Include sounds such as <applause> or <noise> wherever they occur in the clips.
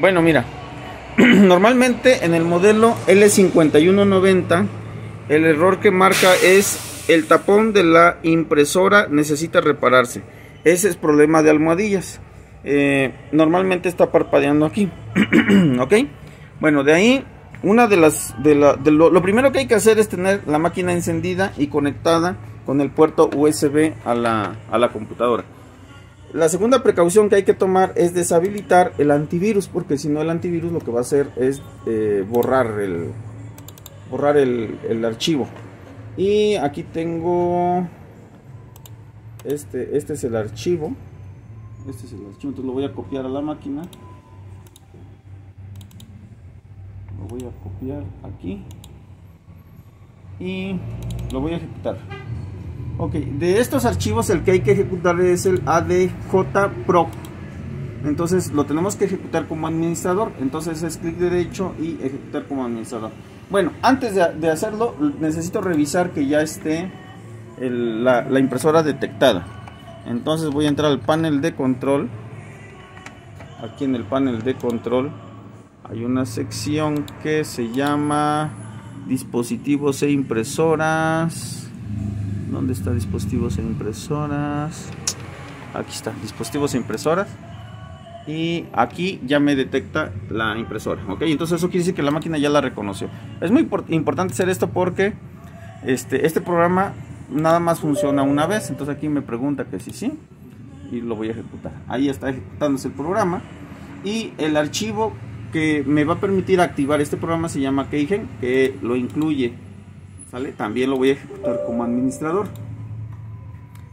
Bueno, mira, <clears throat> normalmente en el modelo L5190 el error que marca es el tapón de la impresora necesita repararse. Ese es problema de almohadillas. Eh, normalmente está parpadeando aquí. <clears throat> ¿Ok? Bueno, de ahí, una de las. De lo, lo, primero que hay que hacer es tener la máquina encendida y conectada con el puerto USB a la, a la computadora. La segunda precaución que hay que tomar es deshabilitar el antivirus, porque si no, el antivirus lo que va a hacer es eh, borrar el, borrar el, el archivo. Y aquí tengo este, este es el archivo. Este es el archivo, entonces lo voy a copiar a la máquina. Lo voy a copiar aquí. Y lo voy a ejecutar. Ok, de estos archivos el que hay que ejecutar es el ADJ Entonces lo tenemos que ejecutar como administrador. Entonces es clic derecho y ejecutar como administrador. Bueno, antes de hacerlo necesito revisar que ya esté la, impresora detectada. Entonces voy a entrar al panel de control. Aquí en el panel de control hay una sección que se llama dispositivos e impresoras. ¿Dónde está dispositivos e impresoras? Aquí está, dispositivos e impresoras. Y aquí ya me detecta la impresora. Ok, entonces eso quiere decir que la máquina ya la reconoció. Es muy importante hacer esto porque este, este programa nada más funciona una vez. Entonces aquí me pregunta que si sí. Y lo voy a ejecutar. Ahí está ejecutándose el programa. Y el archivo que me va a permitir activar este programa se llama Keygen, que lo incluye. ¿Sale? También lo voy a ejecutar como administrador.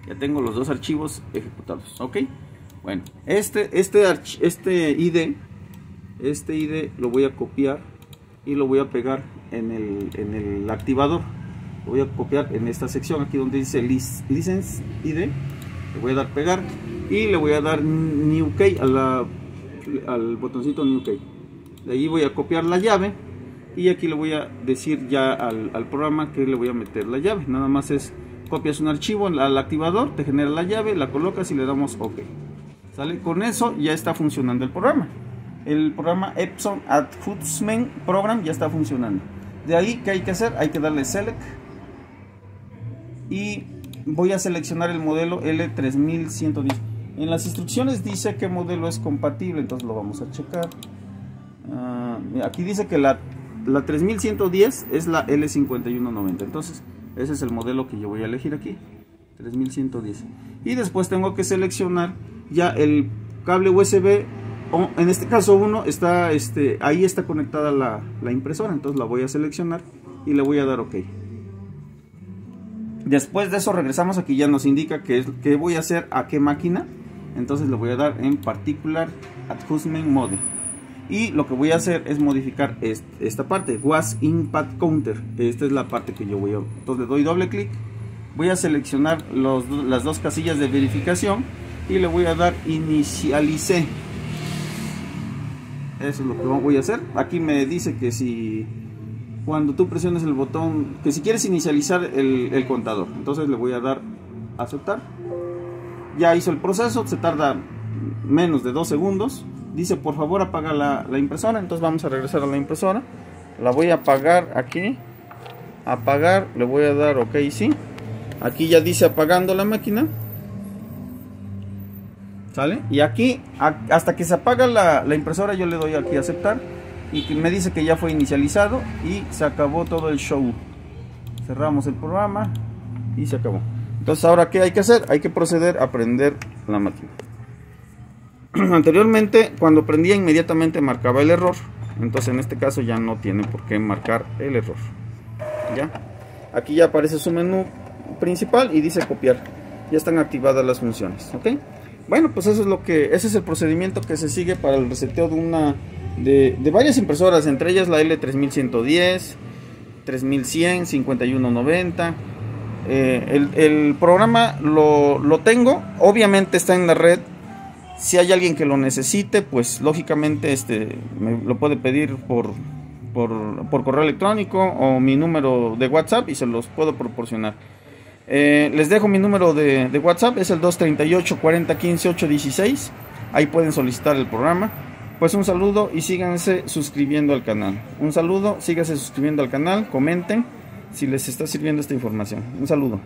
Ya tengo los dos archivos ejecutados. ¿Ok? Bueno, este, este, este ID, este ID lo voy a copiar y lo voy a pegar en el, en el activador voy a copiar en esta sección aquí donde dice license id le voy a dar pegar y le voy a dar new key a al botoncito new key de ahí voy a copiar la llave y aquí le voy a decir ya al, programa que le voy a meter la llave. Nada más es copias un archivo al activador te genera la llave la colocas y le damos ok. Sale con eso ya está funcionando el programa. El programa Epson Adjustment Program ya está funcionando. De ahí ¿qué hay que hacer? hay que darle select. Y voy a seleccionar el modelo L3110 en las instrucciones dice qué modelo es compatible entonces lo vamos a checar. Uh, aquí dice que la, la 3110 es la L5190 entonces ese es el modelo que yo voy a elegir aquí 3110 y después tengo que seleccionar ya el cable USB o en este caso uno está este ahí está conectada la, impresora entonces la voy a seleccionar y le voy a dar ok Después de eso regresamos aquí, ya nos indica que, que voy a hacer a qué máquina. Entonces le voy a dar en Particular Adjustment Mode. Y lo que voy a hacer es modificar esta parte, Was Impact Counter. Esta es la parte que yo voy a... Entonces le doy doble clic. Voy a seleccionar las dos casillas de verificación y le voy a dar Inicialice. Eso es lo que voy a hacer. Aquí me dice que si cuando tú presiones el botón, que si quieres inicializar el, contador. Entonces le voy a dar aceptar. Ya hizo el proceso, se tarda menos de dos segundos. Dice por favor apaga la, impresora. Entonces vamos a regresar a la impresora. La voy a apagar aquí. Apagar, le voy a dar ok, sí. Aquí ya dice apagando la máquina. ¿Sale? Y aquí, hasta que se apaga la, impresora, yo le doy aquí a aceptar y me dice que ya fue inicializado y se acabó todo el show. Cerramos el programa y se acabó. Entonces ahora qué hay que hacer? Hay que proceder a prender la máquina. <clears throat> Anteriormente cuando prendía inmediatamente marcaba el error. Entonces en este caso ya no tiene por qué marcar el error. ¿Ya? Aquí ya aparece su menú principal y dice copiar. Ya están activadas las funciones. ¿Ok? Bueno, pues eso es lo que, ese es el procedimiento que se sigue para el reseteo de una de, varias impresoras, entre ellas la L3110, 3100, 5190. el, el, programa lo, lo, tengo, obviamente está en la red. Si hay alguien que lo necesite, pues lógicamente este, me lo puede pedir por, por, correo electrónico o mi número de WhatsApp y se los puedo proporcionar. Eh, les dejo mi número de, de WhatsApp, es el 238 40 15 816. Ahí pueden solicitar el programa. Pues un saludo y síganse suscribiendo al canal. Un saludo, síganse suscribiendo al canal, comenten si les está sirviendo esta información. Un saludo.